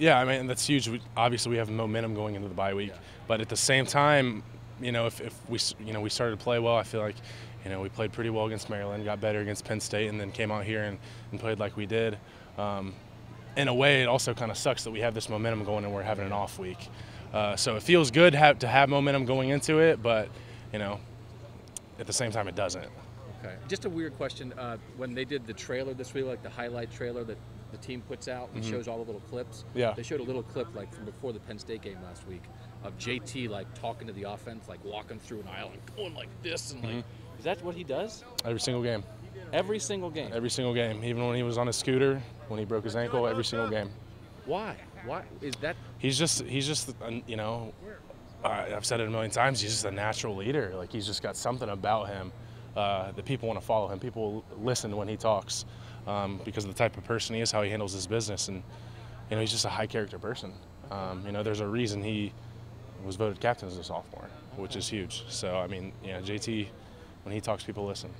Yeah, I mean that's huge. We, obviously, we have momentum going into the bye week, Yeah. but at the same time, you know, if, if we you know we started to play well, I feel like you know we played pretty well against Maryland, got better against Penn State, and then came out here and, and played like we did. Um, in a way, it also kind of sucks that we have this momentum going and we're having an off week. Uh, so it feels good have, to have momentum going into it, but you know, at the same time, it doesn't. Okay. Just a weird question. Uh, when they did the trailer this week, like the highlight trailer that the team puts out and shows all the little clips. Mm-hmm. Yeah. They showed a little clip like from before the Penn State game last week of JT like talking to the offense, like walking through an aisle and going like this and like. Mm-hmm. Is that what he does? Every single game, Every single game. every single game, even when he was on a scooter, when he broke his ankle, every single game. Why? Why is that? he's just he's just you know uh, I've said it a million times. He's just a natural leader. Like he's just got something about him uh, that people want to follow him. People listen when he talks um, because of the type of person he is, how he handles his business, and you know he's just a high character person. Um, you know, there's a reason he was voted captain as a sophomore, which is huge. So I mean, you know, JT, when he talks, people listen.